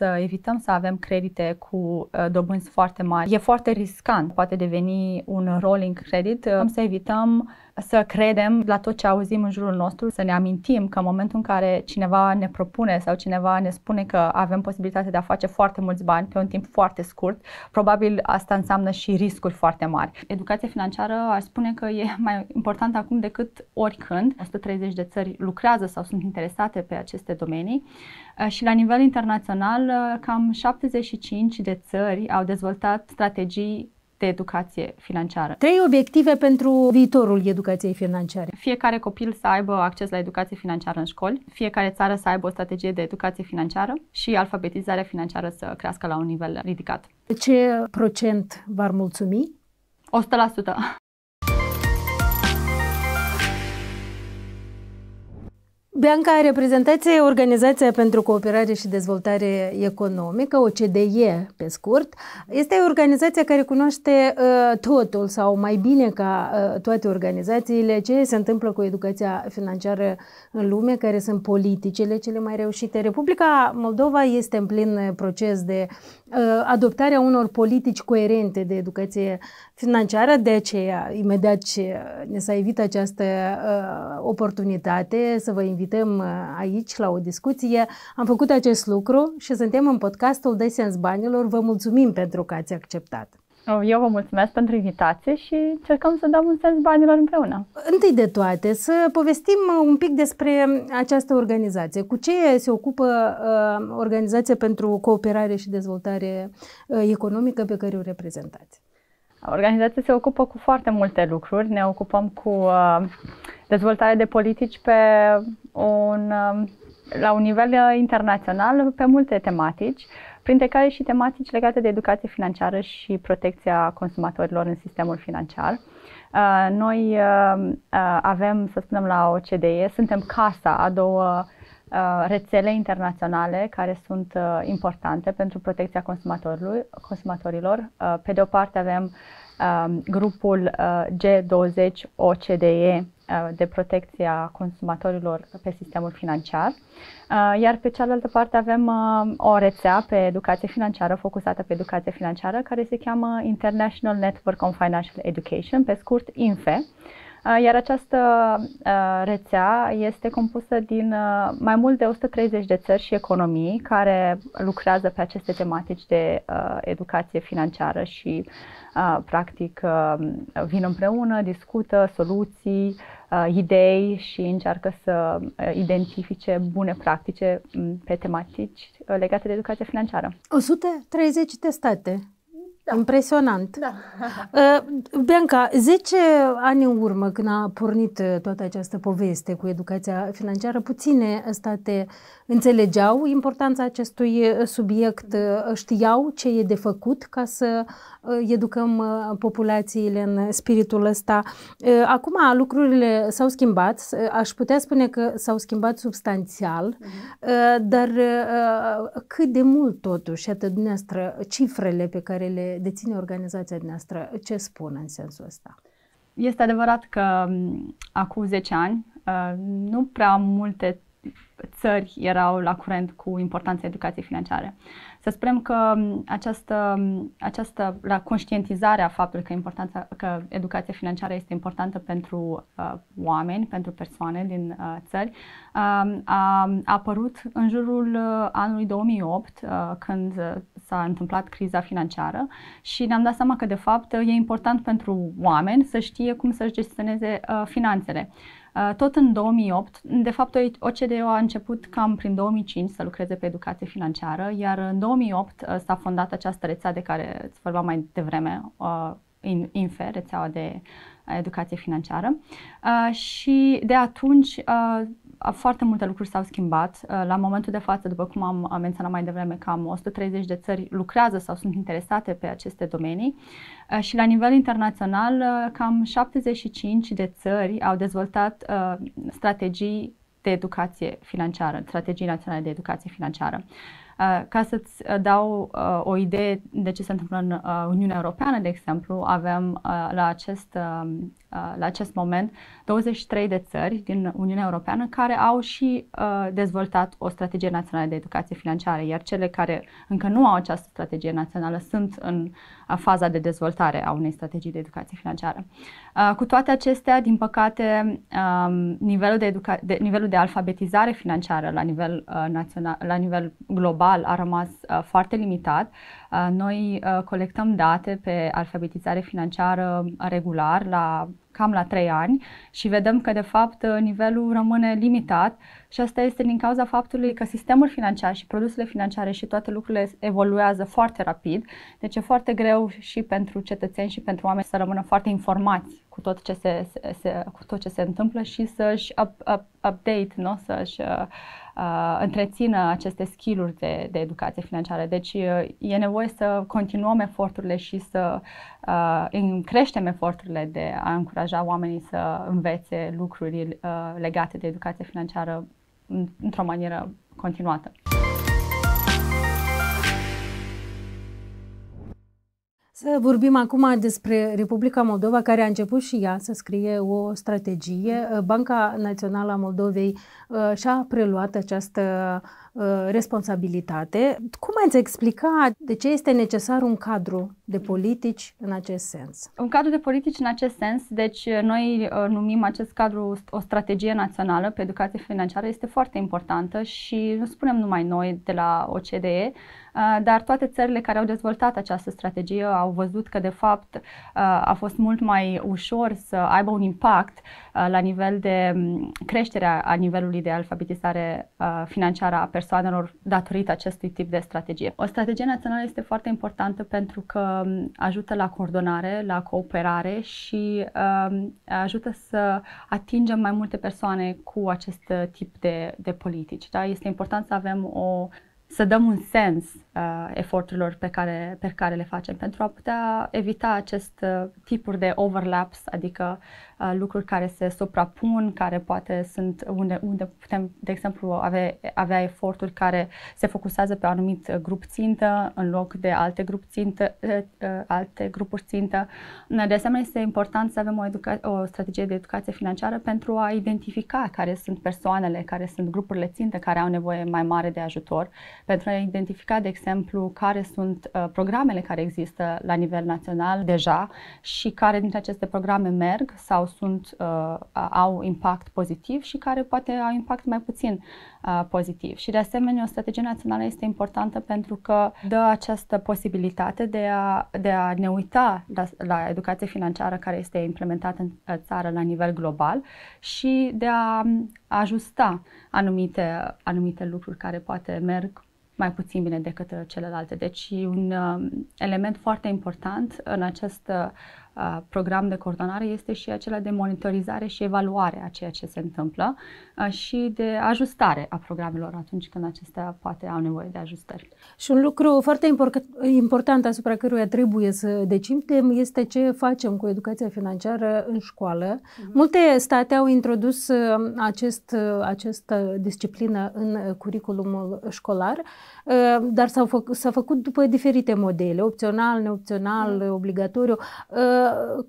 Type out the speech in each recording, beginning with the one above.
să evităm să avem credite cu uh, dobânzi foarte mari. E foarte riscant, poate deveni un rolling credit, uh, să evităm să credem la tot ce auzim în jurul nostru, să ne amintim că în momentul în care cineva ne propune sau cineva ne spune că avem posibilitatea de a face foarte mulți bani pe un timp foarte scurt, probabil asta înseamnă și riscuri foarte mari. Educația financiară aș spune că e mai important acum decât oricând. 130 de țări lucrează sau sunt interesate pe aceste domenii și la nivel internațional cam 75 de țări au dezvoltat strategii de educație financiară. Trei obiective pentru viitorul educației financiare. Fiecare copil să aibă acces la educație financiară în școli, fiecare țară să aibă o strategie de educație financiară și alfabetizarea financiară să crească la un nivel ridicat. Ce procent v-ar mulțumi? 100%. Bianca, reprezentați Organizația pentru Cooperare și Dezvoltare Economică, OCDE pe scurt. Este o organizație care cunoaște uh, totul sau mai bine ca uh, toate organizațiile ce se întâmplă cu educația financiară în lume, care sunt politicile cele mai reușite. Republica Moldova este în plin proces de uh, adoptarea unor politici coerente de educație financiară, de aceea imediat ce ne s-a evitat această uh, oportunitate să vă invităm uh, aici la o discuție, am făcut acest lucru și suntem în podcastul De Sens Banilor. Vă mulțumim pentru că ați acceptat. Eu vă mulțumesc pentru invitație și încercăm să dăm un sens banilor împreună. Întâi de toate, să povestim un pic despre această organizație. Cu ce se ocupă uh, Organizația pentru Cooperare și Dezvoltare uh, Economică pe care o reprezentați? Organizația se ocupă cu foarte multe lucruri. Ne ocupăm cu uh, dezvoltarea de politici pe un, uh, la un nivel uh, internațional pe multe tematici, printre care și tematici legate de educație financiară și protecția consumatorilor în sistemul financiar. Uh, noi uh, uh, avem, să spunem, la OCDE, suntem casa a două Uh, rețele internaționale care sunt uh, importante pentru protecția consumatorilor. Uh, pe de o parte avem um, grupul G20 OCDE de protecție a consumatorilor pe sistemul financiar, iar pe cealaltă parte avem o rețea pe educație financiară, focusată pe educație financiară, care se cheamă International Network on Financial Education, pe scurt INFE, Uh, iar această uh, rețea este compusă din uh, mai mult de 130 de țări și economii care lucrează pe aceste tematici de educație financiară și practic vin împreună, discută soluții, idei și încearcă să identifice bune practice pe tematici legate de educație financiară. 130 de state da. Impresionant. Da. Uh, Bianca, 10 ani în urmă, când a pornit uh, toată această poveste cu educația financiară, puține state înțelegeau importanța acestui uh, subiect, știau ce e de făcut ca să educăm populațiile în spiritul ăsta. Acum lucrurile s-au schimbat, aș putea spune că s-au schimbat substanțial, uh-huh. dar cât de mult totuși, atât dumneavoastră, cifrele pe care le deține organizația noastră, ce spun în sensul ăsta? Este adevărat că acum 10 ani nu prea multe țări erau la curent cu importanța educației financiare. Să spunem că această, această la conștientizarea faptului că, importanța, că educația financiară este importantă pentru uh, oameni, pentru persoane din uh, țări, uh, a, a apărut în jurul uh, anului 2008, uh, când s-a întâmplat criza financiară și ne-am dat seama că, de fapt, e important pentru oameni să știe cum să-și gestioneze uh, finanțele. Uh, tot în 2008, de fapt OCDE a început cam prin 2005 să lucreze pe educație financiară, iar în 2008 uh, s-a fondat această rețea de care îți vorbeam mai devreme, uh, INFE, rețeaua de educație financiară. Și de atunci foarte multe lucruri s-au schimbat. La momentul de față, după cum am menționat mai devreme, cam 130 de țări lucrează sau sunt interesate pe aceste domenii și la nivel internațional, cam 75 de țări au dezvoltat strategii de educație financiară, strategii naționale de educație financiară. Ca să-ți dau o idee de ce se întâmplă în Uniunea Europeană, de exemplu, avem la acest, la acest moment 23 de țări din Uniunea Europeană care au și dezvoltat o strategie națională de educație financiară, iar cele care încă nu au această strategie națională sunt în faza de dezvoltare a unei strategii de educație financiară. Cu toate acestea, din păcate, nivelul de, educa- de, nivelul de alfabetizare financiară la nivel, național, la nivel global a rămas foarte limitat. Noi colectăm date pe alfabetizare financiară regular la cam la 3 ani și vedem că de fapt nivelul rămâne limitat și asta este din cauza faptului că sistemul financiar și produsele financiare și toate lucrurile evoluează foarte rapid, deci e foarte greu și pentru cetățeni și pentru oameni să rămână foarte informați cu tot ce se, se, se cu tot ce se întâmplă și să-și up, up, update, nu? să-și uh, uh, întrețină aceste skill-uri de, de educație financiară. Deci uh, e nevoie să continuăm eforturile și să uh, creștem eforturile de a încuraja oamenii să învețe lucruri uh, legate de educație financiară într-o manieră continuată. Să vorbim acum despre Republica Moldova, care a început și ea să scrie o strategie. Banca Națională a Moldovei uh, și-a preluat această uh, responsabilitate. Cum ați explica de ce este necesar un cadru de politici în acest sens? Un cadru de politici în acest sens, deci noi uh, numim acest cadru o strategie națională pe educație financiară, este foarte importantă și nu spunem numai noi de la OCDE, Uh, dar toate țările care au dezvoltat această strategie au văzut că, de fapt, uh, a fost mult mai ușor să aibă un impact uh, la nivel de um, creștere a nivelului de alfabetizare financiară a persoanelor datorită acestui tip de strategie. O strategie națională este foarte importantă pentru că um, ajută la coordonare, la cooperare și um, ajută să atingem mai multe persoane cu acest tip de, de politici. Da? Este important să avem o să dăm un sens uh, eforturilor pe care, pe care le facem pentru a putea evita acest uh, tipuri de overlaps, adică uh, lucruri care se suprapun, care poate sunt unde, unde putem, de exemplu, avea, avea eforturi care se focusează pe un anumit grup țintă în loc de alte, grup țintă, uh, uh, alte grupuri țintă. De asemenea, este important să avem o, educa- o strategie de educație financiară pentru a identifica care sunt persoanele, care sunt grupurile țintă care au nevoie mai mare de ajutor pentru a identifica, de exemplu, care sunt uh, programele care există la nivel național deja și care dintre aceste programe merg sau sunt, uh, au impact pozitiv și care poate au impact mai puțin uh, pozitiv. Și de asemenea, o strategie națională este importantă pentru că dă această posibilitate de a, de a ne uita la, la educație financiară care este implementată în uh, țară la nivel global și de a ajusta anumite, anumite lucruri care poate merg mai puțin bine decât celelalte. Deci un uh, element foarte important în acest uh, program de coordonare este și acela de monitorizare și evaluare a ceea ce se întâmplă și de ajustare a programelor atunci când acestea poate au nevoie de ajustări. Și un lucru foarte important asupra căruia trebuie să decimtem este ce facem cu educația financiară în școală. Mm-hmm. Multe state au introdus acest, această disciplină în curiculumul școlar, dar s-au fă, s-a făcut după diferite modele, opțional, neopțional, mm-hmm. obligatoriu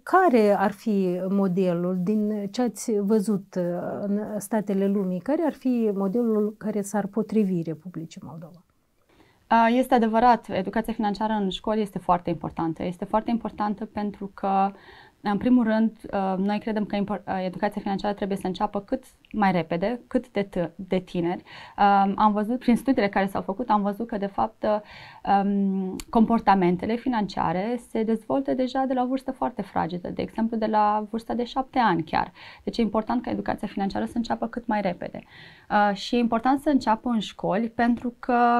care ar fi modelul din ce ați văzut uh, în statele lumii? Care ar fi modelul care s-ar potrivi Republicii Moldova? Este adevărat, educația financiară în școli este foarte importantă. Este foarte importantă pentru că în primul rând, uh, noi credem că uh, educația financiară trebuie să înceapă cât mai repede, cât de, t- de tineri. Um, am văzut, prin studiile care s-au făcut, am văzut că, de fapt, um, comportamentele financiare se dezvoltă deja de la o vârstă foarte fragedă, de exemplu, de la vârsta de șapte ani chiar. Deci e important ca educația financiară să înceapă cât mai repede. Uh, și e important să înceapă în școli, pentru că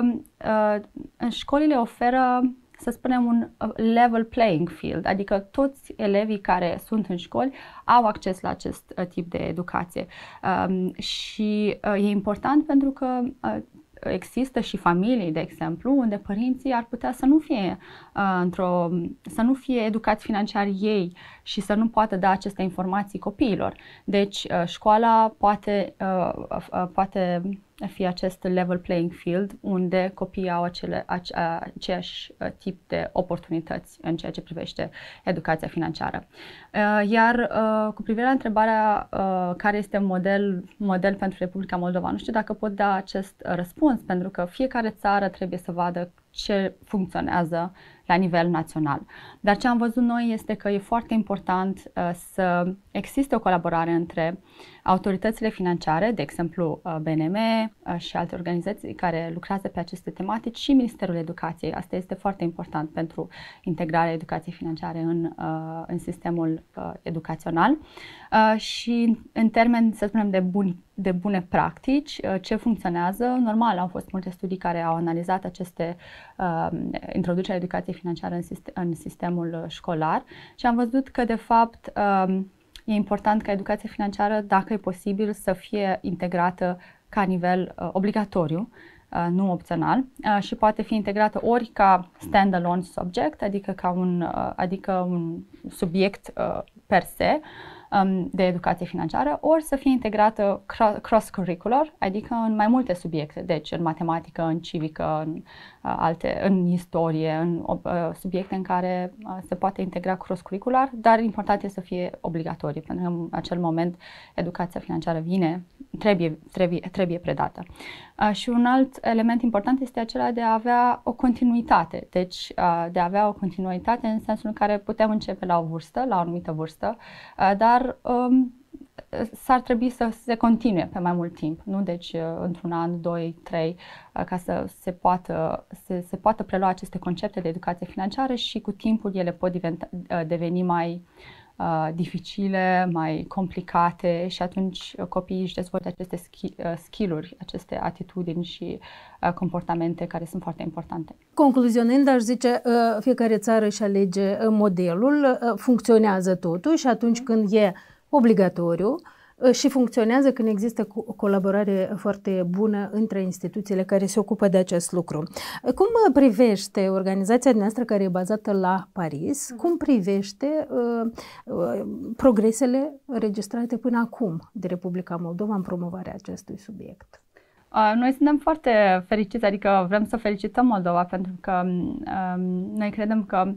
în școlile oferă să spunem, un uh, level playing field, adică toți elevii care sunt în școli au acces la acest uh, tip de educație. Um, și uh, e important pentru că există și familii, de exemplu, unde părinții ar putea să nu fie uh, într-o, să nu fie educați financiar ei și să nu poată da aceste informații copiilor. Deci uh, școala poate, uh, uh, poate fie acest level playing field unde copiii au acele, ace, aceeași uh, tip de oportunități în ceea ce privește educația financiară. Uh, iar uh, cu privire la întrebarea care este model, model pentru Republica Moldova, nu știu dacă pot da acest răspuns, pentru că fiecare țară trebuie să vadă ce funcționează la nivel național. Dar ce am văzut noi este că e foarte important uh, să existe o colaborare între autoritățile financiare, de exemplu uh, BNM uh, și alte organizații care lucrează pe aceste tematici și Ministerul Educației. Asta este foarte important pentru integrarea educației financiare în, uh, în sistemul uh, educațional. Uh, și în termen, să spunem, de buni de bune practici, uh, ce funcționează. Normal, au fost multe studii care au analizat aceste uh, introducerea educației financiare în, sistem, în sistemul școlar și am văzut că, de fapt, uh, e important ca educația financiară, dacă e posibil, să fie integrată ca nivel uh, obligatoriu, uh, nu opțional, uh, și poate fi integrată ori ca standalone subject, adică ca un, uh, adică un subiect uh, per se, um, de educație financiară, ori să fie integrată cross-curricular, adică în mai multe subiecte, deci în matematică, în civică, în, uh, alte, în istorie, în uh, subiecte în care uh, se poate integra cross-curricular, dar important este să fie obligatorii, pentru că în acel moment educația financiară vine, trebuie, trebuie, trebuie predată. Uh, și un alt element important este acela de a avea o continuitate, deci uh, de a avea o continuitate în sensul în care putem începe la o vârstă, la o anumită vârstă, uh, dar um, s-ar trebui să se continue pe mai mult timp, nu? Deci într-un an, doi, trei, ca să se poată, se, se poată prelua aceste concepte de educație financiară și cu timpul ele pot deveni mai uh, dificile, mai complicate și atunci copiii își dezvoltă aceste skill-uri, aceste atitudini și uh, comportamente care sunt foarte importante. Concluzionând, aș zice, uh, fiecare țară își alege modelul, funcționează totul și atunci când e obligatoriu, Ă, și funcționează când există o colaborare foarte bună între instituțiile care se ocupă de acest lucru. Cum privește organizația noastră care e bazată la Paris, mhm. cum privește uh, uh, progresele înregistrate până acum de Republica Moldova în promovarea acestui subiect? Noi suntem foarte fericiți, adică vrem să felicităm Moldova pentru că um, noi credem că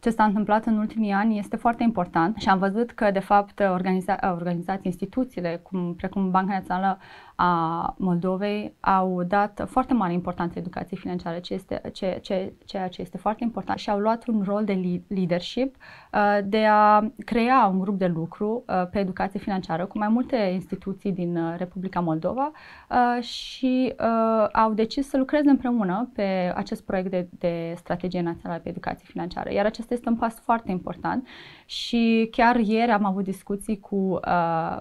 ce s-a întâmplat în ultimii ani este foarte important și am văzut că, de fapt, organiza- organizații, instituțiile, cum, precum Banca Națională a Moldovei, au dat foarte mare importanță educației financiare, ce este, ce, ce, ceea ce este foarte important și au luat un rol de leadership uh, de a crea un grup de lucru uh, pe educație financiară cu mai multe instituții din uh, Republica Moldova uh, și uh, au decis să lucreze împreună pe acest proiect de, de strategie națională pe educație financiară. Iar acest acesta este un pas foarte important și chiar ieri am avut discuții cu uh,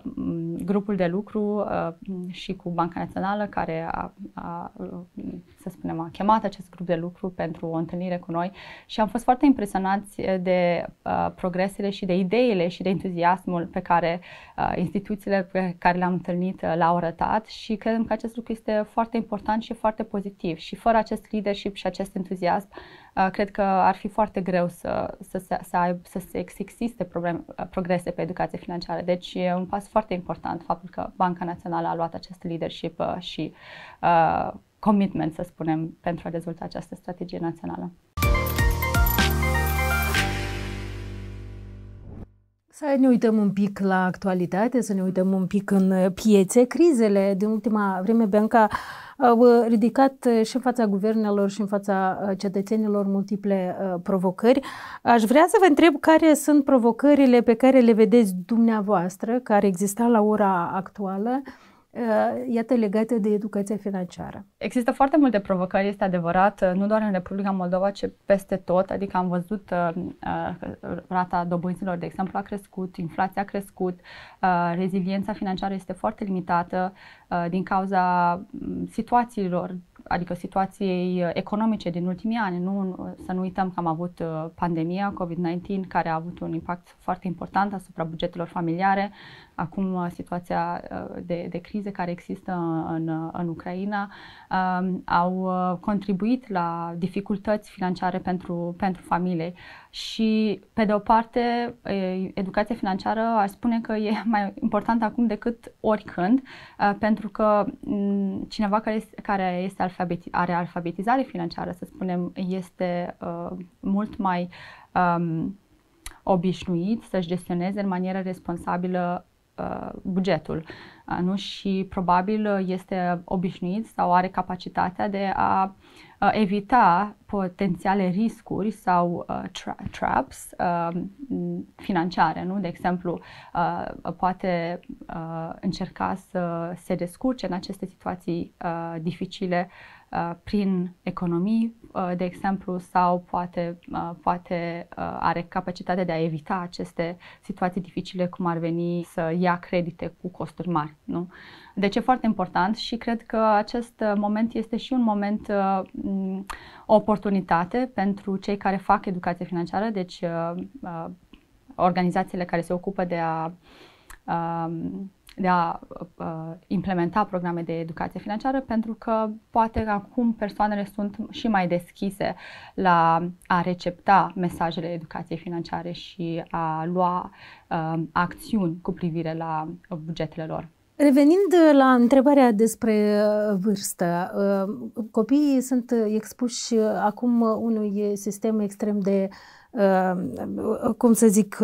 grupul de lucru uh, și cu Banca Națională care a, a, să spunem, a chemat acest grup de lucru pentru o întâlnire cu noi. Și am fost foarte impresionați de uh, progresele și de ideile și de entuziasmul pe care uh, instituțiile pe care le-am întâlnit uh, l-au arătat. Și credem că acest lucru este foarte important și foarte pozitiv. Și fără acest leadership și acest entuziasm uh, cred că ar fi foarte greu să, să, să, să, aib, să se existe problem, uh, progrese pe educație financiară. Deci e un pas foarte important faptul că Banca Națională a luat acest leadership uh, și uh, commitment, să spunem, pentru a dezvolta această strategie națională. Să ne uităm un pic la actualitate, să ne uităm un pic în piețe. Crizele din ultima vreme, Bianca, au uh, ridicat uh, și în fața guvernelor și în fața uh, cetățenilor multiple provocări. Aș vrea să vă întreb care sunt provocările pe care le vedeți dumneavoastră, care exista la ora actuală, iată, legate de educația financiară. Există foarte multe provocări, este adevărat, nu doar în Republica Moldova, ci peste tot. Adică am văzut uh, uh, rata dobânzilor, de exemplu, a crescut, inflația a crescut, uh, reziliența financiară este foarte limitată uh, din cauza situațiilor adică situației economice din ultimii ani. Nu, să nu uităm că am avut pandemia COVID-19 care a avut un impact foarte important asupra bugetelor familiare, acum situația de, de crize care există în, în Ucraina um, au contribuit la dificultăți financiare pentru, pentru familie și, pe de o parte, educația financiară aș spune că e mai importantă acum decât oricând, pentru că cineva care este, care este alfabeti- are alfabetizare financiară, să spunem, este uh, mult mai um, obișnuit să-și gestioneze în manieră responsabilă uh, bugetul. Uh, nu? Și probabil este obișnuit sau are capacitatea de a uh, uh, evita potențiale riscuri sau uh, tra- traps uh, financiare. Nu? De exemplu, uh, poate uh, încerca să se descurce în aceste situații uh, dificile uh, prin economii, uh, de exemplu, sau poate, uh, poate uh, are capacitatea de a evita aceste situații dificile, cum ar veni să ia credite cu costuri mari. Nu? Uh, deci e foarte important și cred că acest uh, moment este și un moment, uh, o oportunitate pentru cei care fac educație financiară, deci uh, organizațiile care se ocupă de a um, de a uh, implementa programe de educație financiară, pentru că poate acum persoanele sunt și mai deschise la a recepta mesajele educației financiare și a lua uh, acțiuni cu privire la bugetele lor. Revenind la întrebarea despre uh, vârstă, uh, copiii sunt expuși acum unui sistem extrem de, uh, cum să zic,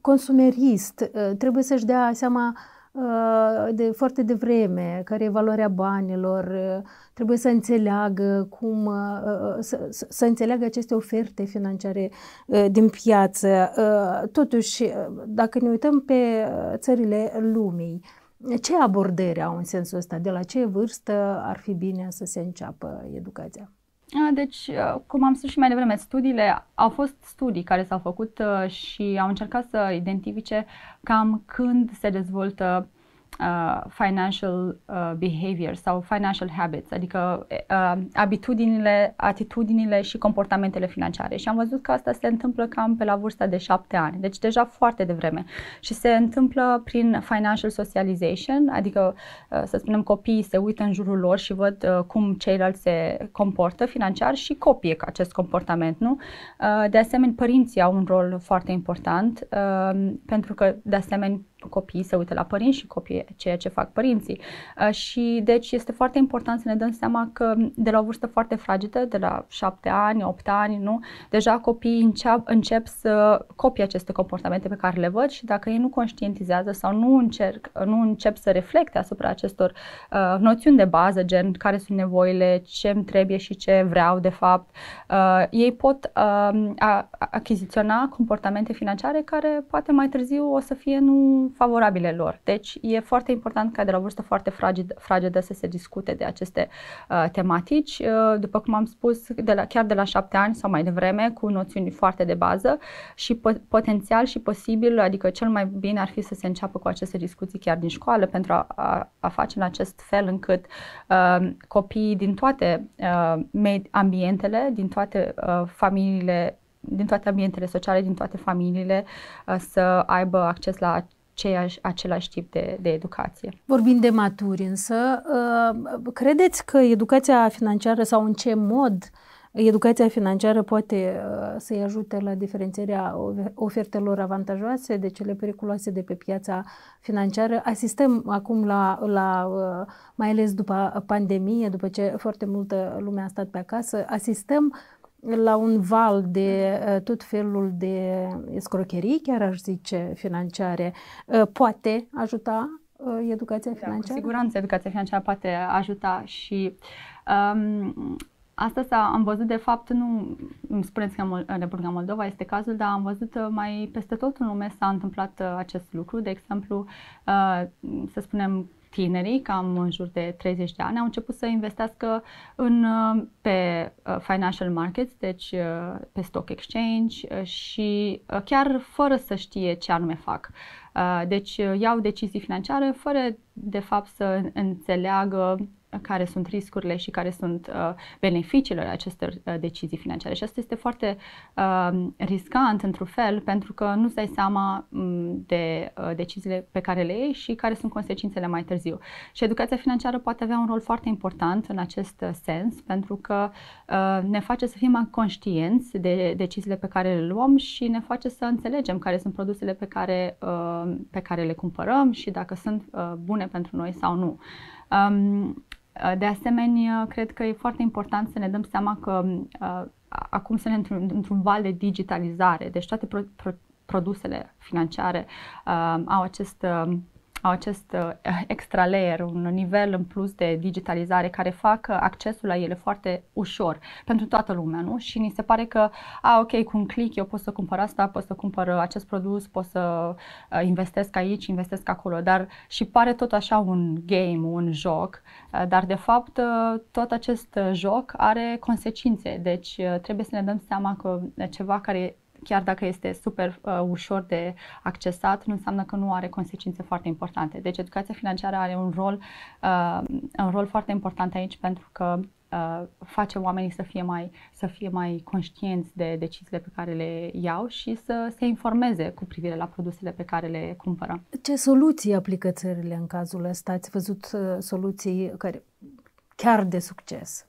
consumerist. Trebuie să-și dea seama de foarte devreme care e valoarea banilor, trebuie să înțeleagă cum, să, să înțeleagă aceste oferte financiare din piață. Totuși, dacă ne uităm pe țările lumii, ce abordări au în sensul ăsta? De la ce vârstă ar fi bine să se înceapă educația? Deci, cum am spus și mai devreme, studiile, au fost studii care s-au făcut și au încercat să identifice cam când se dezvoltă uh, financial uh, behavior sau financial habits, adică uh, abitudinile, atitudinile și comportamentele financiare. Și am văzut că asta se întâmplă cam pe la vârsta de șapte ani, deci deja foarte devreme. Și se întâmplă prin financial socialization, adică, uh, să spunem, copiii se uită în jurul lor și văd uh, cum ceilalți se comportă financiar și copie acest comportament, nu? Uh, de asemenea, părinții au un rol foarte important, uh, pentru că, de asemenea, copiii se uită la părinți și copii ceea ce fac părinții. Uh, și deci este foarte important să ne dăm seama că de la o vârstă foarte fragedă, de la șapte ani, opt ani, nu, deja copiii încep, încep să copie aceste comportamente pe care le văd și dacă ei nu conștientizează sau nu, încerc, nu încep să reflecte asupra acestor uh, noțiuni de bază, gen care sunt nevoile, ce îmi trebuie și ce vreau de fapt, uh, ei pot uh, achiziționa comportamente financiare care poate mai târziu o să fie nu favorabile lor. Deci e foarte important ca de la o vârstă foarte fragedă, fragedă să se discute de aceste uh, tematici. Uh, după cum am spus, de la, chiar de la șapte ani sau mai devreme, cu noțiuni foarte de bază și po- potențial și posibil, adică cel mai bine ar fi să se înceapă cu aceste discuții chiar din școală pentru a, a, a face în acest fel încât uh, copiii din toate uh, ambientele, din toate uh, familiile din toate ambientele sociale, din toate familiile, uh, să aibă acces la aceeași, același tip de, de educație. Vorbind de maturi însă, uh, credeți că educația financiară sau în ce mod educația financiară poate uh, să-i ajute la diferențierea ofertelor avantajoase de cele periculoase de pe piața financiară? Asistăm acum la, la uh, mai ales după pandemie, după ce foarte multă lume a stat pe acasă, asistăm la un val de uh, tot felul de escrocherii, chiar aș zice, financiare, uh, poate ajuta uh, educația financiară? Da, cu siguranță educația financiară poate ajuta și um, Asta s-a, am văzut, de fapt, nu îmi spuneți că în Republica Moldova este cazul, dar am văzut mai peste tot în lume s-a întâmplat acest lucru. De exemplu, să spunem, tinerii, cam în jur de 30 de ani, au început să investească în, uh, pe uh, financial markets, deci uh, pe stock exchange și chiar fără să știe ce anume fac. Deci iau decizii financiare fără de fapt să înțeleagă care sunt riscurile și care sunt uh, beneficiile acestor uh, decizii financiare. Și asta este foarte uh, riscant, într-un fel, pentru că nu-ți dai seama um, de uh, deciziile pe care le iei și care sunt consecințele mai târziu. Și educația financiară poate avea un rol foarte important în acest uh, sens, pentru că uh, ne face să fim mai conștienți de deciziile pe care le luăm și ne face să înțelegem care sunt produsele pe care, uh, pe care le cumpărăm și dacă sunt uh, bune pentru noi sau nu. Um, de asemenea, cred că e foarte important să ne dăm seama că uh, acum suntem într-un, într-un val de digitalizare, deci toate pro, pro, produsele financiare uh, au acest uh, au acest uh, extra layer, un nivel în plus de digitalizare care fac accesul la ele foarte ușor pentru toată lumea, nu? Și ni se pare că, a, ok, cu un click eu pot să cumpăr asta, pot să cumpăr acest produs, pot să uh, investesc aici, investesc acolo, dar și pare tot așa un game, un joc, uh, dar de fapt tot acest joc are consecințe, deci trebuie să ne dăm seama că ceva care chiar dacă este super uh, ușor de accesat, nu înseamnă că nu are consecințe foarte importante. Deci educația financiară are un rol, uh, un rol foarte important aici pentru că uh, face oamenii să fie mai să fie mai conștienți de deciziile pe care le iau și să se informeze cu privire la produsele pe care le cumpără. Ce soluții aplică țările în cazul ăsta? Ați văzut uh, soluții care chiar de succes?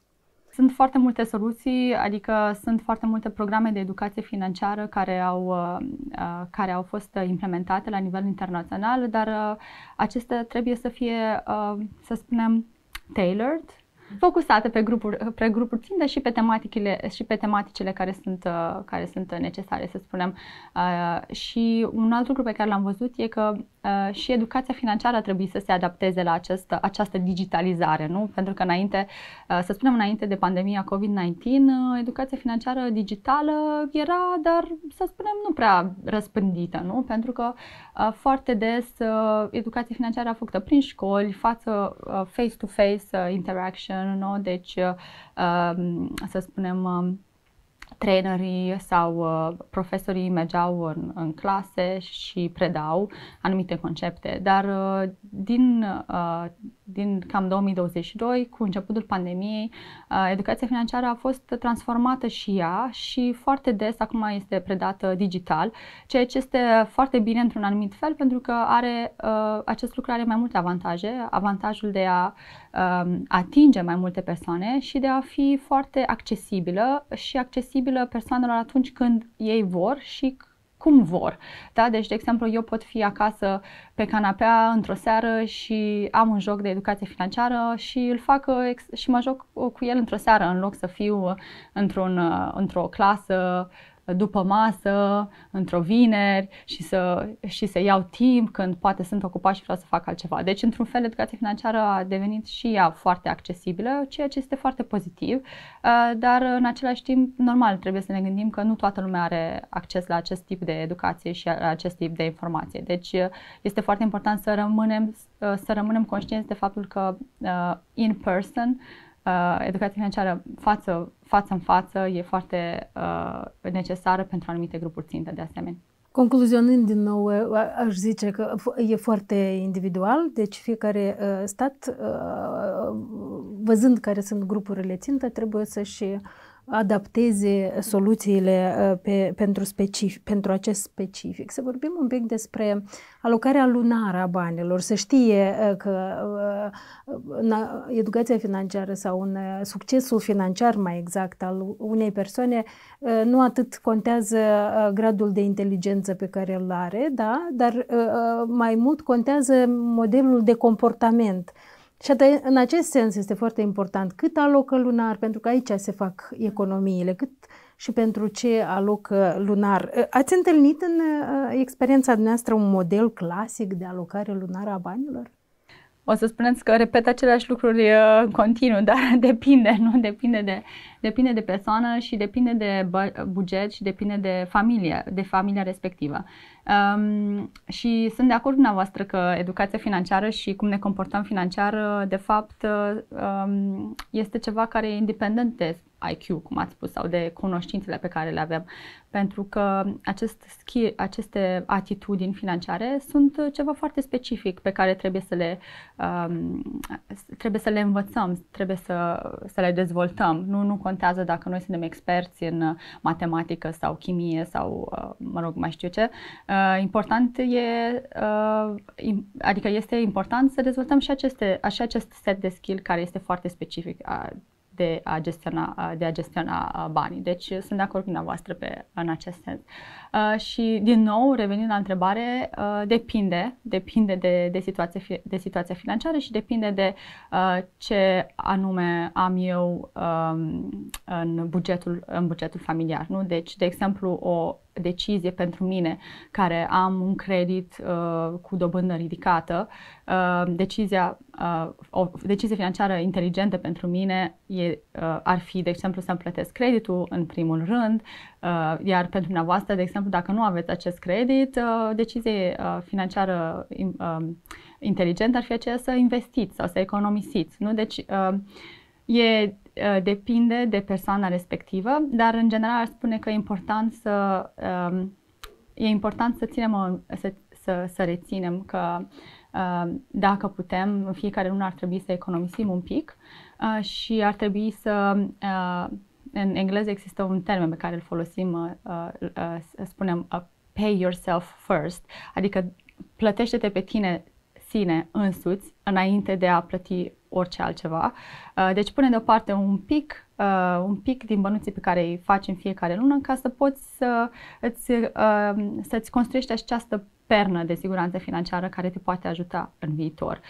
Sunt foarte multe soluții, adică sunt foarte multe programe de educație financiară care au, uh, uh, care au fost implementate la nivel internațional, dar uh, acestea trebuie să fie, să spunem, tailored focusate pe grupuri, pe grupuri ținte și pe tematicile și pe tematicile care sunt, uh, care sunt necesare, să spunem. Uh, și un alt lucru pe care l-am văzut e că uh, și educația financiară trebuie să se adapteze la această, această digitalizare, nu? Pentru că înainte, să spunem înainte de pandemia COVID-19, educația financiară digitală era, dar să spunem, nu prea răspândită, nu? Pentru că foarte des educația financiară a făcută prin școli, față face-to-face interaction, nu? Deci, uh, să spunem, um, trainerii sau uh, profesorii mergeau în, în clase și predau anumite concepte, dar uh, din, uh, din cam 2022, cu începutul pandemiei, uh, educația financiară a fost transformată și ea și foarte des acum este predată digital, ceea ce este foarte bine într-un anumit fel pentru că are, uh, acest lucru are mai multe avantaje, avantajul de a uh, atinge mai multe persoane și de a fi foarte accesibilă și accesibilă persoanelor atunci când ei vor și cum vor. Da? Deci, de exemplu, eu pot fi acasă pe canapea într-o seară și am un joc de educație financiară și îl fac și mă joc cu el într-o seară în loc să fiu într-un, într-o clasă după masă, într-o vineri și să, și să iau timp când poate sunt ocupat și vreau să fac altceva. Deci, într-un fel, educația financiară a devenit și ea foarte accesibilă, ceea ce este foarte pozitiv, uh, dar în același timp, normal, trebuie să ne gândim că nu toată lumea are acces la acest tip de educație și la acest tip de informație. Deci, uh, este foarte important să rămânem, uh, să rămânem conștienți de faptul că in person uh, educația financiară față, față în față e foarte uh, necesară pentru anumite grupuri țintă de asemenea. Concluzionând din nou, aș zice că e foarte individual, deci fiecare stat, văzând care sunt grupurile țintă, trebuie să-și adapteze soluțiile uh, pe, pentru, specific, pentru acest specific. Să vorbim un pic despre alocarea lunară a banilor, să știe uh, că uh, educația financiară sau un succesul financiar mai exact al unei persoane nu atât contează gradul de inteligență pe care îl are, da, dar mai mult contează modelul de comportament și în acest sens este foarte important cât alocă lunar, pentru că aici se fac economiile, cât și pentru ce alocă lunar. Ați întâlnit în uh, experiența noastră un model clasic de alocare lunară a banilor? O să spuneți că repet aceleași lucruri uh, în continuu, dar depinde, nu? Depinde de, depinde de persoană și depinde de buget și depinde de familie, de familia respectivă. Um, și sunt de acord cu dumneavoastră că educația financiară și cum ne comportăm financiar, de fapt, um, este ceva care e independent de IQ, cum ați spus, sau de cunoștințele pe care le avem. Pentru că acest skill, aceste atitudini financiare sunt ceva foarte specific pe care trebuie să le, um, trebuie să le învățăm, trebuie să, să le dezvoltăm. Nu, nu contează dacă noi suntem experți în matematică sau chimie sau, uh, mă rog, mai știu ce. Uh, important e, uh, adică este important să dezvoltăm și aceste, și acest set de skill care este foarte specific de a gestiona, de a gestiona banii. Deci sunt de acord cu dumneavoastră pe, în acest sens. Uh, și din nou, revenind la întrebare, uh, depinde, depinde de, de, situație, de situația financiară și depinde de uh, ce anume am eu um, în, bugetul, în bugetul familiar. Nu? Deci, de exemplu, o decizie pentru mine care am un credit uh, cu dobândă ridicată, uh, decizia, uh, o decizie financiară inteligentă pentru mine e, uh, ar fi, de exemplu, să-mi plătesc creditul în primul rând, uh, iar pentru dumneavoastră, de exemplu, dacă nu aveți acest credit, uh, decizie uh, financiară uh, inteligentă ar fi aceea să investiți sau să economisiți. Nu? Deci, uh, e Uh, depinde de persoana respectivă, dar în general aș spune că e important să um, e important să ținem să, să, să reținem că uh, dacă putem, în fiecare lună ar trebui să economisim un pic uh, și ar trebui să în engleză există un termen pe care îl folosim, spunem pay yourself first, adică plătește-te pe tine sine însuți înainte de a plăti orice altceva. Uh, deci pune deoparte un pic, uh, un pic din bănuții pe care îi faci în fiecare lună ca să poți să îți, uh, să-ți construiești această pernă de siguranță financiară care te poate ajuta în viitor.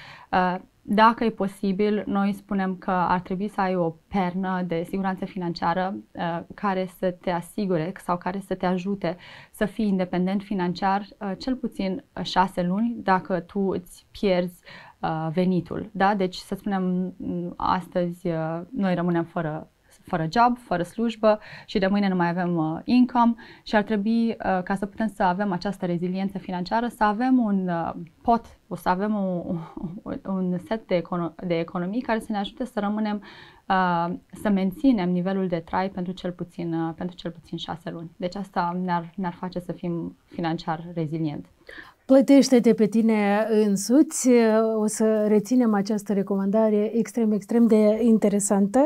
Dacă e posibil, noi spunem că ar trebui să ai o pernă de siguranță financiară uh, care să te asigure sau care să te ajute să fii independent financiar uh, cel puțin șase luni dacă tu îți pierzi uh, venitul. Da? Deci, să spunem, astăzi uh, noi rămânem fără fără job, fără slujbă și de mâine nu mai avem uh, income și ar trebui, uh, ca să putem să avem această reziliență financiară, să avem un uh, pot, o să avem un, un set de, econo- de economii care să ne ajute să rămânem, uh, să menținem nivelul de trai pentru cel puțin, uh, pentru cel puțin șase luni. Deci asta ne-ar, ne-ar face să fim financiar rezilient. Plătește-te pe tine însuți. O să reținem această recomandare extrem, extrem de interesantă.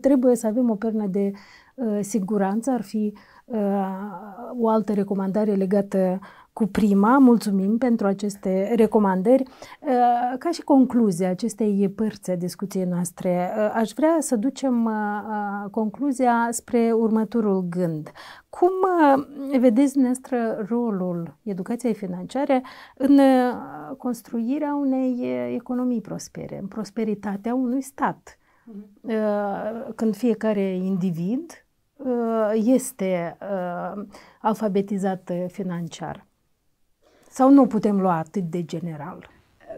Trebuie să avem o pernă de uh, siguranță. Ar fi uh, o altă recomandare legată cu prima. Mulțumim pentru aceste recomandări. Uh, ca și concluzie acestei părți a discuției noastre, uh, aș vrea să ducem uh, concluzia spre următorul gând. Cum vedeți dumneavoastră rolul educației financiare în construirea unei economii prospere, în prosperitatea unui stat? Mhm. Când fiecare individ este alfabetizat financiar. Sau nu putem lua atât de general?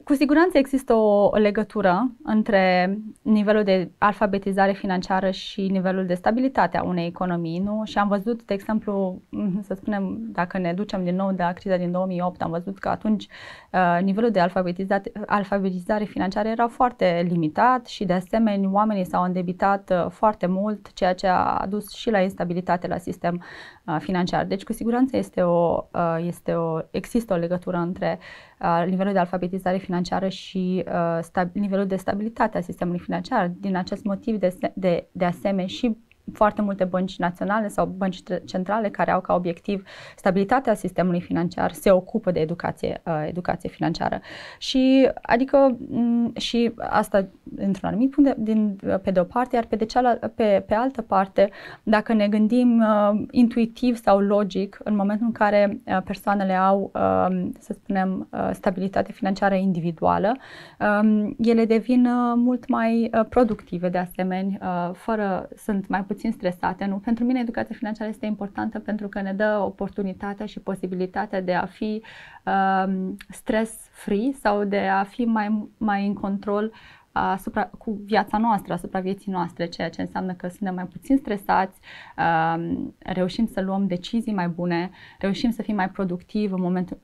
Cu siguranță există o, o legătură între nivelul de alfabetizare financiară și nivelul de stabilitate a unei economii, nu? Și am văzut, de exemplu, să spunem, dacă ne ducem din nou de la criza din 2008, am văzut că atunci uh, nivelul de alfabetizare, alfabetizare financiară era foarte limitat și, de asemenea, oamenii s-au îndebitat uh, foarte mult, ceea ce a dus și la instabilitate la sistem uh, financiar. Deci, cu siguranță este o, uh, este o, există o legătură între uh, nivelul de alfabetizare financiară și uh, stab- nivelul de stabilitate a sistemului financiar. Din acest motiv, de, de, de asemenea, și foarte multe bănci naționale sau bănci centrale care au ca obiectiv stabilitatea sistemului financiar se ocupă de educație, uh, educație financiară. Și adică m- și asta într-un anumit punct de, din, pe de o parte, iar pe de cealaltă, pe, pe altă parte, dacă ne gândim uh, intuitiv sau logic, în momentul în care uh, persoanele au, uh, să spunem, uh, stabilitate financiară individuală, uh, ele devin uh, mult mai uh, productive de asemenea, uh, fără, sunt mai puțin puțin stresate. Nu? Pentru mine educația financiară este importantă pentru că ne dă oportunitatea și posibilitatea de a fi uh, stress-free sau de a fi mai, mai în control asupra, cu viața noastră, asupra vieții noastre, ceea ce înseamnă că suntem mai puțin stresați, uh, reușim să luăm decizii mai bune, reușim să fim mai productivi în momentul,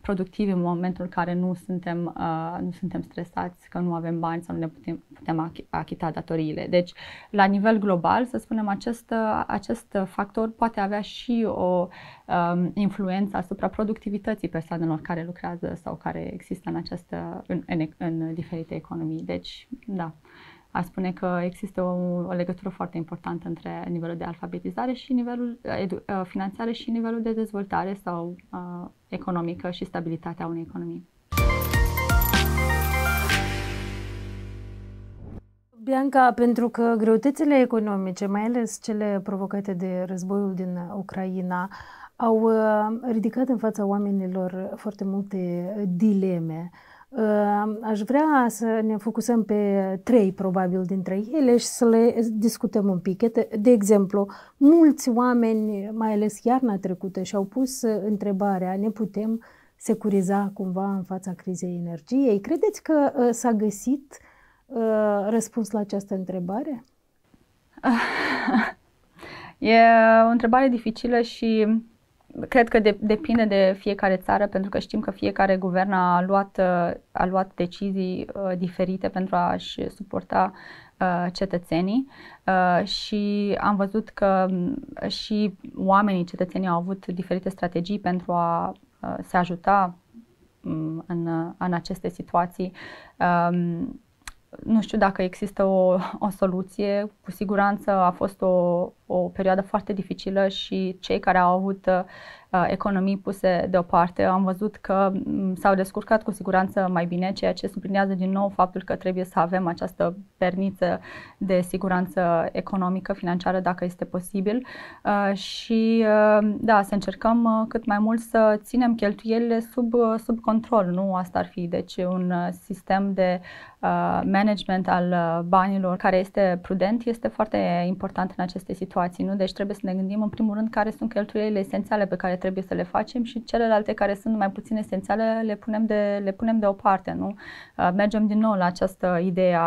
productivi în momentul în care nu suntem, uh, nu suntem stresați, că nu avem bani sau nu ne putem, putem achita datoriile. Deci, la nivel global, să spunem, acest, acest factor poate avea și o um, influență asupra productivității persoanelor care lucrează sau care există în, această, în, în, în diferite economii. Deci, da, a spune că există o, o legătură foarte importantă între nivelul de alfabetizare și nivelul edu, uh, finanțare și nivelul de dezvoltare sau uh, economică și stabilitatea unei economii. Bianca, pentru că greutățile economice, mai ales cele provocate de războiul din Ucraina, au uh, ridicat în fața oamenilor foarte multe dileme. Uh, aș vrea să ne focusăm pe trei, probabil, dintre ele și să le discutăm un pic. De exemplu, mulți oameni, mai ales iarna trecută, și-au pus întrebarea, ne putem securiza cumva în fața crizei energiei? Credeți că uh, s-a găsit răspuns la această întrebare? E o întrebare dificilă și cred că de, depinde de fiecare țară, pentru că știm că fiecare guvern a luat, uh, a luat decizii uh, diferite pentru a-și suporta uh, cetățenii uh, și am văzut că mm, și oamenii, cetățenii au avut diferite strategii pentru a uh, se ajuta um, în, în aceste situații. Um, nu știu dacă există o, o soluție. Cu siguranță a fost o, o perioadă foarte dificilă și cei care au avut uh, economii puse deoparte am văzut că um, s-au descurcat cu siguranță mai bine, ceea ce sublinează din nou faptul că trebuie să avem această perniță de siguranță economică, financiară, dacă este posibil. Uh, și uh, da, să încercăm uh, cât mai mult să ținem cheltuielile sub, uh, sub control. Nu asta ar fi. Deci un uh, sistem de uh, management al uh, banilor care este prudent este foarte important în aceste situații. Nu? Deci trebuie să ne gândim în primul rând care sunt cheltuielile esențiale pe care trebuie să le facem și celelalte care sunt mai puțin esențiale le punem, de, le punem deoparte. Nu? Uh, mergem din nou la această idee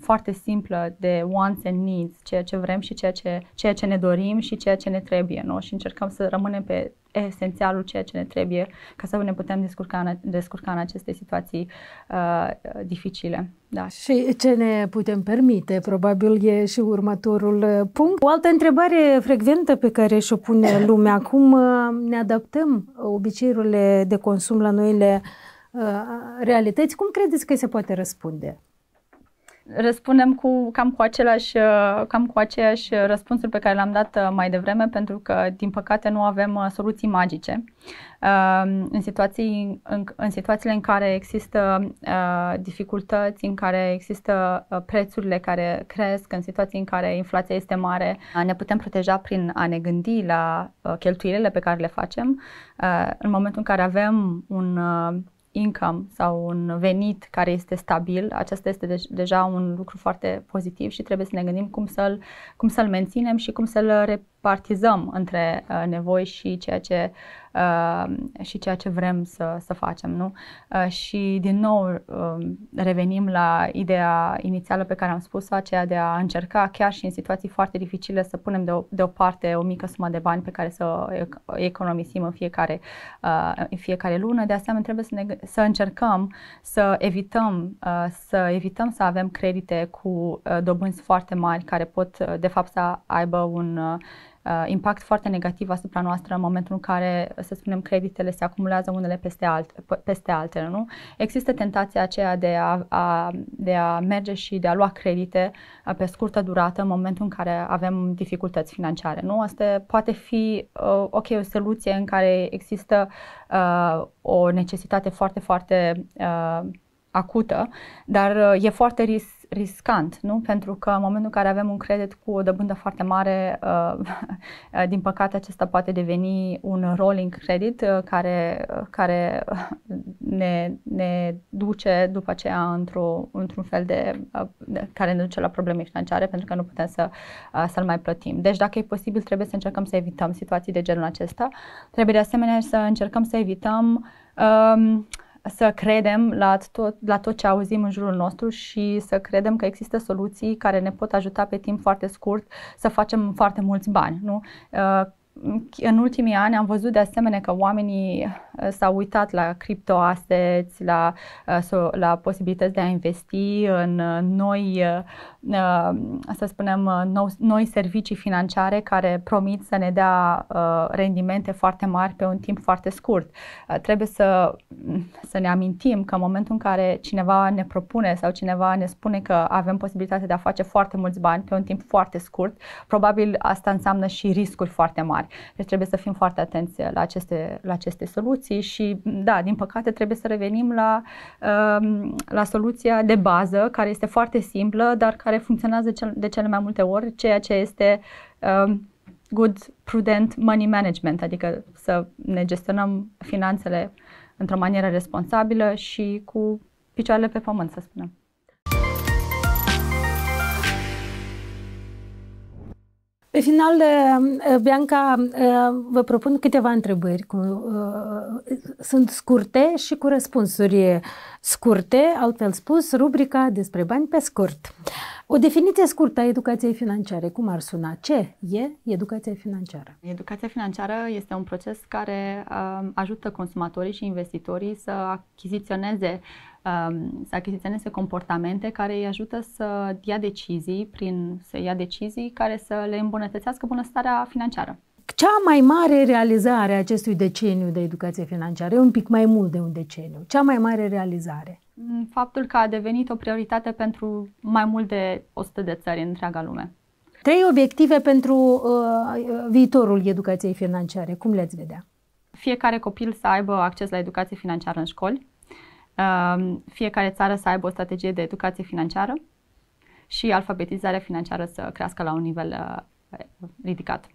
foarte simplă de wants and needs, ceea ce vrem și ceea ce, ceea ce ne dorim și ceea ce ne trebuie. Nu? Și încercăm să rămânem pe esențialul ceea ce ne trebuie ca să ne putem descurca în, descurca în aceste situații uh, dificile. Da. Și ce ne putem permite, probabil e și următorul uh, punct. O altă întrebare frecventă pe care și-o pune lumea, cum uh, ne adaptăm obiceiurile de consum la noile uh, realități, cum credeți că se poate răspunde? Răspundem cu cam cu același, uh, cam cu aceeași răspunsuri pe care le-am dat uh, mai devreme, pentru că, din păcate, nu avem uh, soluții magice. În, situații, în, în situațiile în care există dificultăți, în care există prețurile care cresc, în situații în care inflația este mare, ne putem proteja prin a ne gândi la cheltuielile pe care le facem. În momentul în care avem un income sau un venit care este stabil, acesta este de- deja un lucru foarte pozitiv și trebuie să ne gândim cum să-l, cum să-l menținem și cum să-l repartizăm între uh, nevoi și ceea ce uh, și ceea ce vrem să, să facem. Nu? Uh, și din nou uh, revenim la ideea inițială pe care am spus-o, aceea de a încerca chiar și în situații foarte dificile să punem de deoparte o mică sumă de bani pe care să economisim în fiecare, uh, în fiecare lună. De asemenea, trebuie să, ne, să încercăm să evităm, uh, să evităm să avem credite cu uh, dobânzi foarte mari care pot, uh, de fapt, să aibă un uh, uh, impact foarte negativ asupra noastră în momentul în care, să spunem, creditele se acumulează unele peste, alt, peste altele. Nu? Există tentația aceea de a, a, de a merge și de a lua credite uh, pe scurtă durată în momentul în care avem dificultăți financiare. Nu? Asta poate fi uh, ok, o soluție în care există uh, o necesitate foarte, foarte uh, acută, dar uh, e foarte ris- riscant, nu? Pentru că în momentul în care avem un credit cu o dobândă foarte mare, uh, din păcate acesta poate deveni un rolling credit uh, care, care ne, ne duce după aceea într-o, într-un fel de, de, care ne duce la probleme financiare pentru că nu putem să, să-l mai plătim. Deci dacă e posibil trebuie să încercăm să evităm situații de genul acesta. Trebuie de asemenea să încercăm să evităm um, să credem la tot, la tot ce auzim în jurul nostru și să credem că există soluții care ne pot ajuta pe timp foarte scurt să facem foarte mulți bani. Nu? Uh, în ultimii ani am văzut de asemenea că oamenii uh, s-au uitat la criptoassets, la, uh, la posibilități de a investi în uh, noi, să spunem, noi servicii financiare care promit să ne dea rendimente foarte mari pe un timp foarte scurt. Trebuie să, să ne amintim că în momentul în care cineva ne propune sau cineva ne spune că avem posibilitatea de a face foarte mulți bani pe un timp foarte scurt, probabil asta înseamnă și riscuri foarte mari. Deci trebuie să fim foarte atenți la aceste, la aceste soluții și, da, din păcate trebuie să revenim la, um, la soluția de bază, care este foarte simplă, dar care funcționează de cele mai multe ori, ceea ce este um, good, prudent money management, adică să ne gestionăm finanțele într-o manieră responsabilă și cu picioarele pe pământ, să spunem. Pe final, eh, Bianca, eh, vă propun câteva întrebări. Cu, eh, sunt scurte și cu răspunsuri scurte, altfel spus, rubrica despre bani pe scurt. O definiție scurtă a educației financiare, cum ar suna? Ce e educația financiară? Educația financiară este un proces care uh, ajută consumatorii și investitorii să achiziționeze Um, să achiziționeze comportamente care îi ajută să ia decizii, prin să ia decizii care să le îmbunătățească bunăstarea financiară. Cea mai mare realizare a acestui deceniu de educație financiară, e un pic mai mult de un deceniu, cea mai mare realizare? Mm, faptul că a devenit o prioritate pentru mai mult de 100 de țări în întreaga lume. Trei obiective pentru uh, viitorul educației financiare. Cum le-ați vedea? Fiecare copil să aibă acces la educație financiară în școli, fiecare țară să aibă o strategie de educație financiară și alfabetizarea financiară să crească la un nivel uh, ridicat.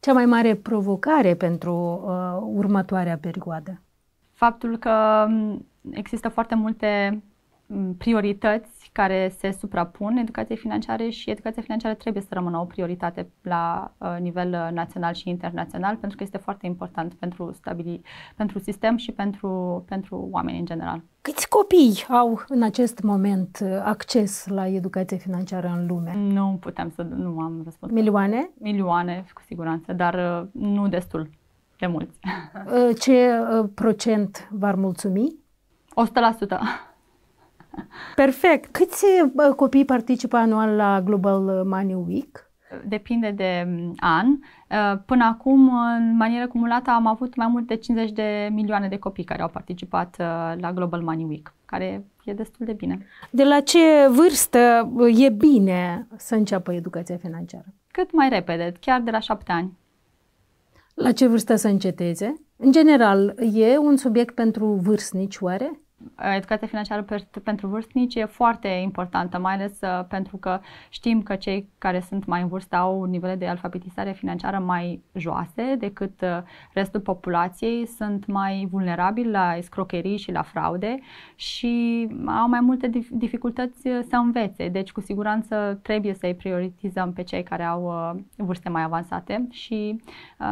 Cea mai mare provocare pentru uh, următoarea perioadă? Faptul că um, există foarte multe um, priorități care se suprapun educației financiare și educația financiară trebuie să rămână o prioritate la uh, nivel uh, național și internațional pentru că este foarte important pentru, stabili, pentru sistem și pentru, pentru oameni în general. Câți copii au în acest moment uh, acces la educație financiară în lume? Nu putem să, nu am răspuns. Milioane? Milioane, cu siguranță, dar uh, nu destul de mulți. Uh, ce procent v-ar mulțumi? 100%. Perfect. Câți copii participă anual la Global Money Week? Depinde de mm, an. Până acum, în manieră cumulată, am avut mai mult de 50 de milioane de copii care au participat la Global Money Week, care e destul de bine. De la ce vârstă e bine să înceapă educația financiară? Cât mai repede, chiar de la șapte ani. La ce vârstă să înceteze? În general, e un subiect pentru vârstnici, oare? Educația financiară pentru vârstnici e foarte importantă, mai ales uh, pentru că știm că cei care sunt mai în vârstă au nivele de alfabetizare financiară mai joase decât uh, restul populației, sunt mai vulnerabili la escrocherii și la fraude și au mai multe dificultăți uh, să învețe. Deci, cu siguranță, trebuie să-i prioritizăm pe cei care au vârste mai avansate și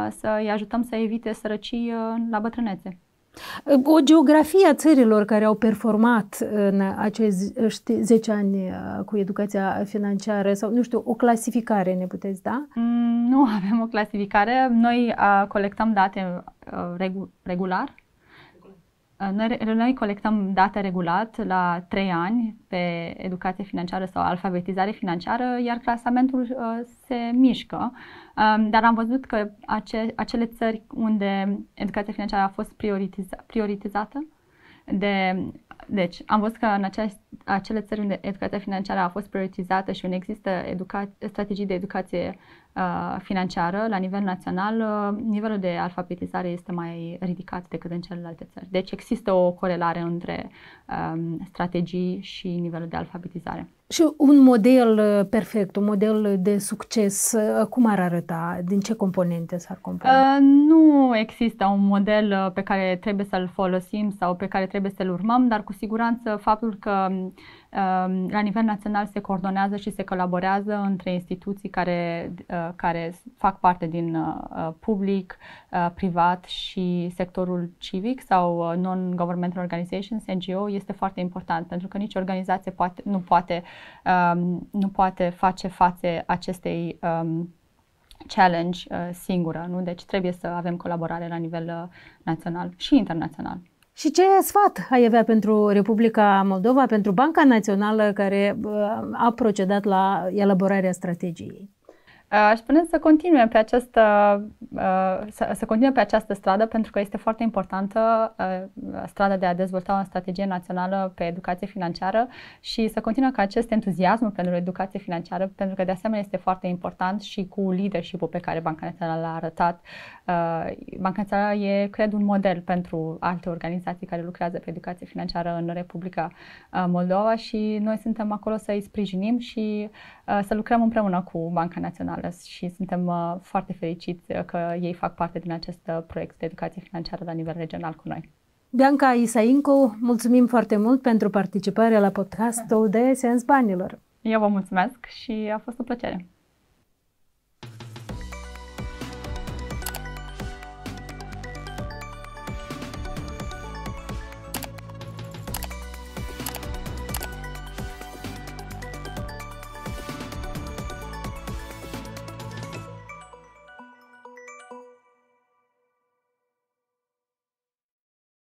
să îi ajutăm să evite sărăcii la bătrânețe. O geografie a țărilor care au performat în acești 10 ani uh, cu educația financiară sau, nu știu, o clasificare ne puteți da? Mm, nu avem o clasificare. Noi uh, colectăm date uh, regu- regular. Uh, noi, noi colectăm date regulat la 3 ani pe educație financiară sau alfabetizare financiară, iar clasamentul uh, se mișcă. Um, dar am văzut că ace, acele țări unde educația financiară a fost prioritiza, prioritizată, de, deci am văzut că în acea, acele țări unde educația financiară a fost prioritizată și unde există educa, strategii de educație uh, financiară la nivel național, uh, nivelul de alfabetizare este mai ridicat decât în celelalte țări. Deci există o corelare între um, strategii și nivelul de alfabetizare. Și un model uh, perfect, un model de succes, uh, cum ar arăta? Din ce componente s-ar compune? Uh, nu există un model uh, pe care trebuie să-l folosim sau pe care trebuie să-l urmăm, dar cu siguranță faptul că um, la nivel național se coordonează și se colaborează între instituții care, uh, care fac parte din uh, public, privat și sectorul civic sau non-governmental organizations, NGO, este foarte important pentru că nici organizație poate, nu, poate, um, nu poate face față acestei um, challenge uh, singură, nu? Deci trebuie să avem colaborare la nivel uh, național și internațional. Și ce sfat ai avea pentru Republica Moldova, pentru Banca Națională care uh, a procedat la elaborarea strategiei? Aș spune să continue pe această, să, să continue pe această stradă pentru că este foarte importantă strada de a dezvolta o strategie națională pe educație financiară și să continue cu acest entuziasm pentru educație financiară pentru că de asemenea este foarte important și cu leadership-ul pe care Banca Națională l-a arătat. Banca Națională e, cred, un model pentru alte organizații care lucrează pe educație financiară în Republica Moldova și noi suntem acolo să îi sprijinim și să lucrăm împreună cu Banca Națională ales și suntem uh, foarte fericiți uh, că ei fac parte din acest uh, proiect de educație financiară la nivel regional cu noi. Bianca Isaincu, mulțumim foarte mult pentru participarea la podcastul de Sens Banilor. Eu vă mulțumesc și a fost o plăcere.